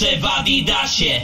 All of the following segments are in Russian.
Dolce w Adidasie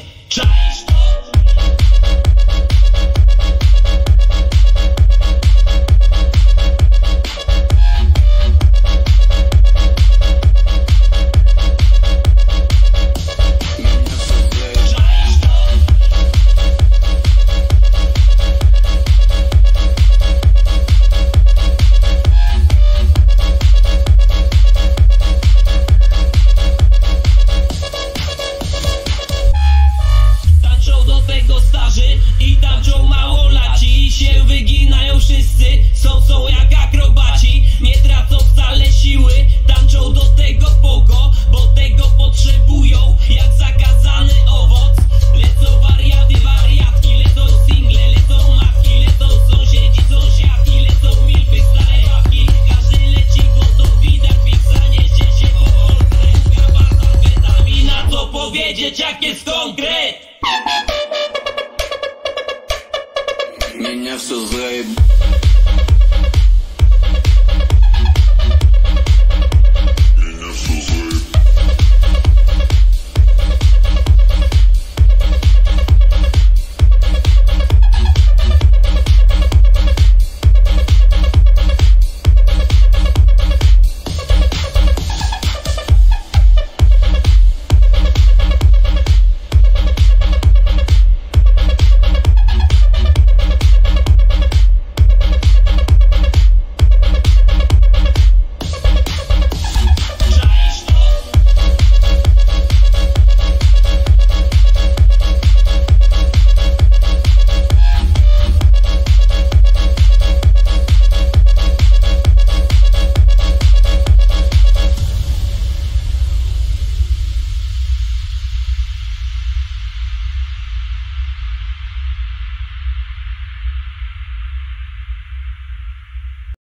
Медичак из конкрет! Меня все заеб...